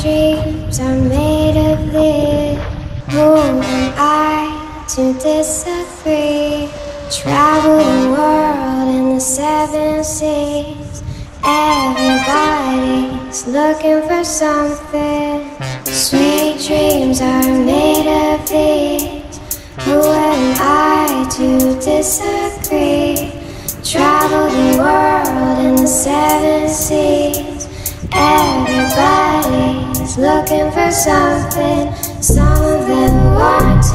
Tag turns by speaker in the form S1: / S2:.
S1: dreams are made of this. Who am I to disagree? Travel the world in the seven seas. Everybody's looking for something. Sweet dreams are made of these. Who am I to disagree? Travel the world in the seven seas. Everybody's looking for something. Some of them you.